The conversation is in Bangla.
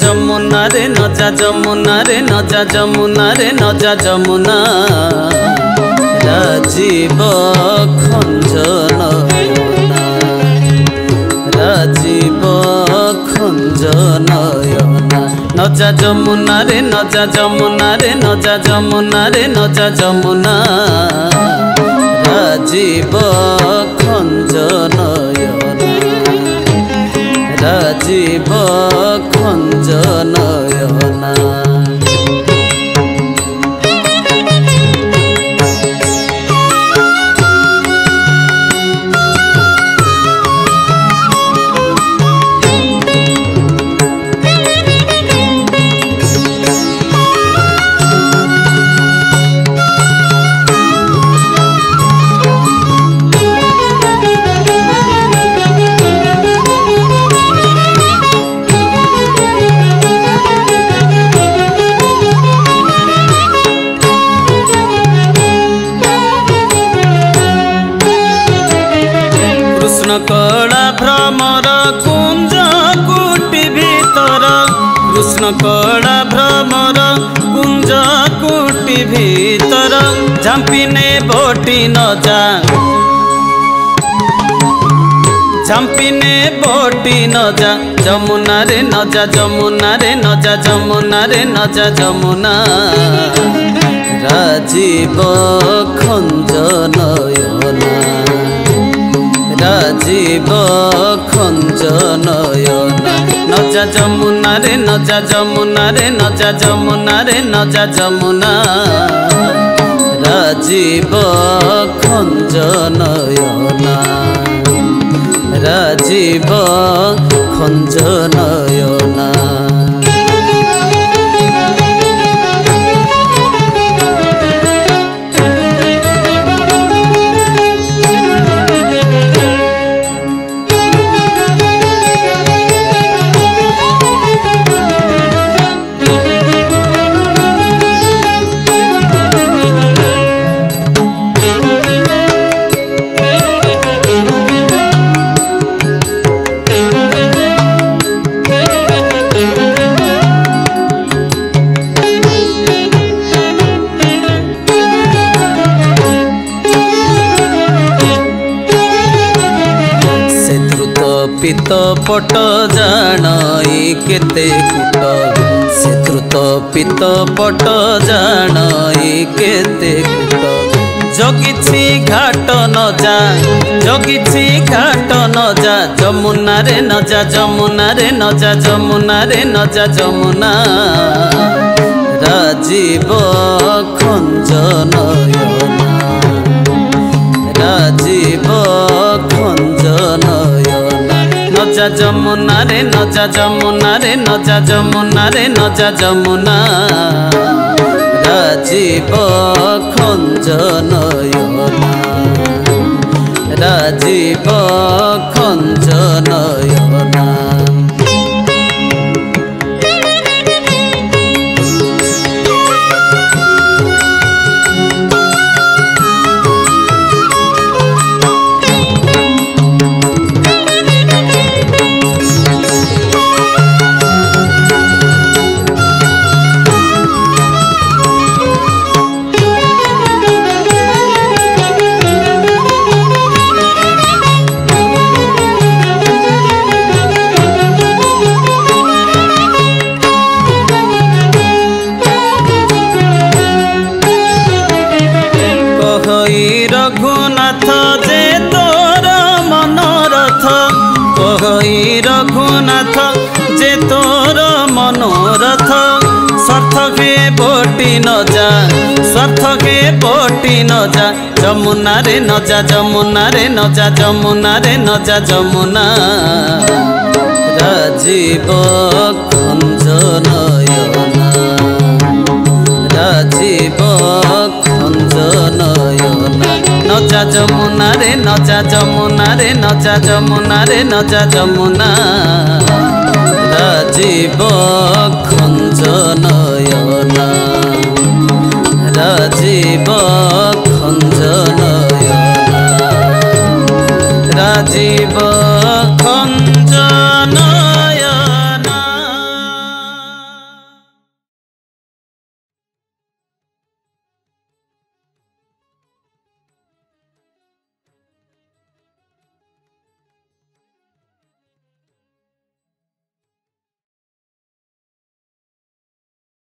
যমুনা রে, নজা যমুনা রে, নজা যমুনা রে, নজা যমুনা। রাজীব খঞ্জন রাজীব খঞ্জনয়না নজা যমুনা রে, নজা যমুনা রে, নজা যমুনা রে, নজা যমুনা। রাজীব খঞ্জনয়না जीव कुञ्ज नयना। কৃষ্ণকলা ভ্রমর কুঞ্জ কুটি ভিতর কৃষ্ণকলা ভ্রমর কুঞ্জ কুটি ভিতর ঝাম্পিনে বটি নজা ঝাম্পিনে বটি নজা যমুনারে নজা যমুনারে নজা যমুনারে নজা যমুনা রাজীব খঞ্জনয়না রাজীব খঞ্জনয়না। নজা যমুনারে নজা যমুনারে নজা যমুনারে নজা যমুনা। রাজীব খঞ্জনয়না। রাজীব খঞ্জনয়না। କଳ୍ପିତ ପଟ ଜାଣଇ କେତେ କୂଟ ସେ ଦ୍ରୁତ ପିତ ପଟ ଜାଣଇ କେତେ କୂଟ ଜଗିଛି ଘାଟ ନଜା ଜଗିଛି ଘାଟ ନଜା ଯମୁନାରେ ନଜା ଯମୁନାରେ ନଜା ଯମୁନାରେ ନଜା ଯମୁନା ରାଜୀବ ଖଞ୍ଜ ନୟନା ରାଜୀବ নজা যমুনা রে, নজা যমুনা রে, নজা যমুনা রে, নজা যমুনা। রাজীব খঞ্জনয়না রাজীব খঞ্জনয়না কহই রঘুনাথ যে তোর মনোরথ। স্বার্থকে বটি ন যা, স্বার্থকে বটি ন যা, যমুনারে ন যা, যমুনারে ন যা, যমুনারে ন যা, যমুনা। রাজীব খঞ্জনয়না রাজীব নচা যমুনা রে, নচা যমুনা রে, নচা যমুনা রে, নচা যমুনা। রাজীব খঞ্জ খঞ্জনয়না। রাজীব খঞ্জ খঞ্জনয়না। রাজীব খঞ্জ নয়